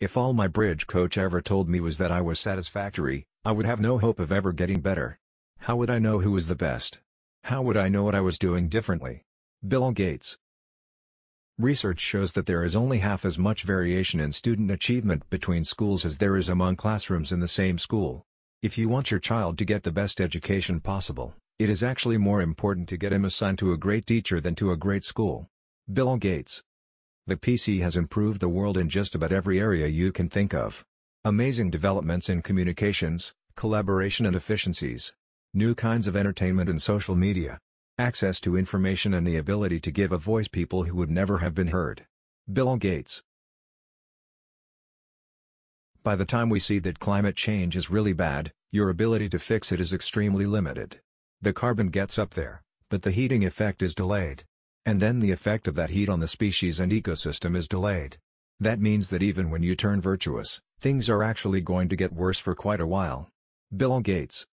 If all my bridge coach ever told me was that I was satisfactory, I would have no hope of ever getting better. How would I know who was the best? How would I know what I was doing differently? Bill Gates Research shows that there is only half as much variation in student achievement between schools as there is among classrooms in the same school. If you want your child to get the best education possible, it is actually more important to get him assigned to a great teacher than to a great school. Bill Gates The PC has improved the world in just about every area you can think of. Amazing developments in communications, collaboration and efficiencies. New kinds of entertainment and social media. Access to information and the ability to give a voice people who would never have been heard. Bill Gates By the time we see that climate change is really bad, your ability to fix it is extremely limited. The carbon gets up there, but the heating effect is delayed. And then the effect of that heat on the species and ecosystem is delayed. That means that even when you turn virtuous, things are actually going to get worse for quite a while. Bill Gates